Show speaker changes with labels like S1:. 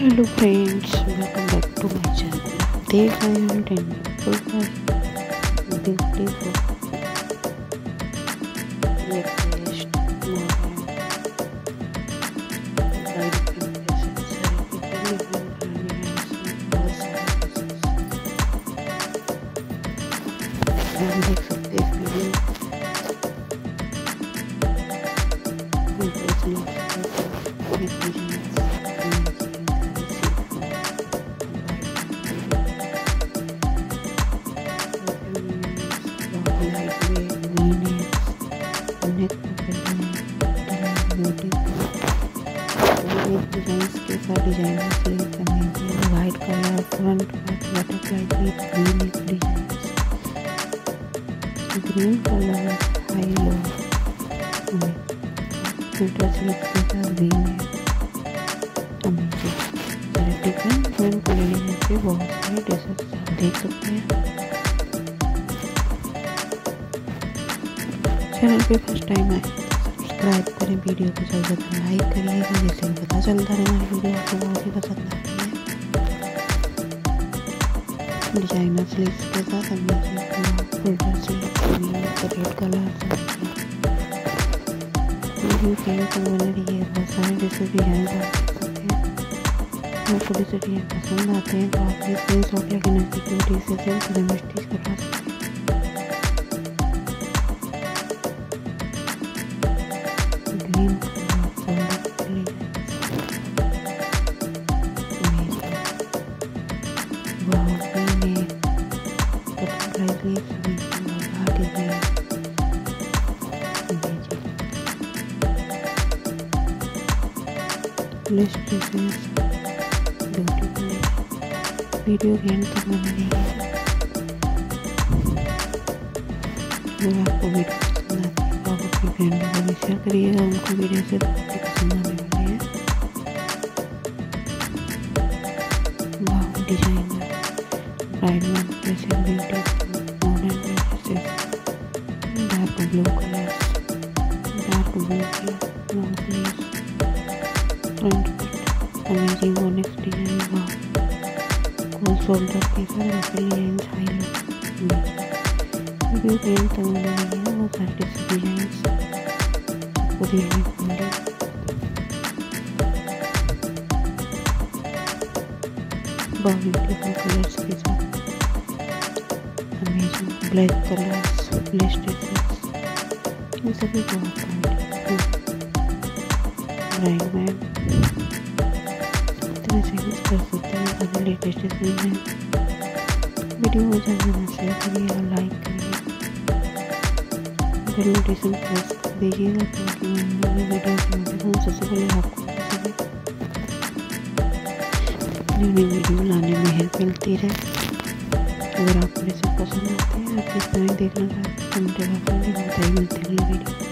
S1: Hello friends welcome back to my channel देख रहे हैं टेंडर ब्यूटीफुल लेटेस्ट देख सकते हैं डिजाइंस के साथ डिज़ाइनर से amazing white colour front back butterfly with green एक designs green colour high low filter sleeve के साथ ग्रीन है। डिफरेंट डिफरेंट कलर के बहुत सारे ड्रेसेस आप देख सकते हैं। चैनल पे फ़र्स्ट टाइम आए। सब्सक्राइब करें वीडियो को ज़्यादा से लाइक करिएगा जिससे पता चलता है हमारी वीडियो आपको बहुत ही पसंद आ रही है। डिज़ाइनर स्लीव्स के साथ हमने स्लीव कलर के तो बने रही है बहुत सारे जैसे डिज़ाइन आप सकते हैं। आपको जैसे डिज़ाइन पसंद आते हैं तो आप स्क्रीन शॉट लेके नज़दीक से सेम स्टिच करवा सकते हैं। वीडियो के एंड तक बने है अगर आपको वीडियो पसंद आती है तो आप अपनी फ्रेंड को भी शेयर करिएगा उनको वीडियो से पसंद आने वाली है वाह designer bridal dresses beautiful long sleeves front cut amazing onyx design वाह गोल शोल्डर के साथ ऐसे डिज़ाइन हाई लुक वीडियो के एंड तक बना रही है बहुत सारे डिज़ाइन आपको देखने को मिले बहुत ब्यूटीफुल कलर्स के साथ अमेजिंग ब्लैक कलर्स ब्लेस्टेड ये सभी ब्राइड में इतने चेंज कर सकते हैं सारे लेटेस्ट डिज़ाइन है वीडियो को ज़्यादा ना शेयर करिए और लाइक करिए बेल नोटिफिकेशन प्रेस दीजिएगा ताकि मैं वीडियो की नोटिफिकेशन सबसे पहले आपको न्यू न्यू वीडियो लाने में हेल्प मिलती रहे अगर आपको रेसिपी पसंद आती है, आप किस तरह देखना चाहते हैं कमेंट बॉक्स बताइए मिलती है वीडियो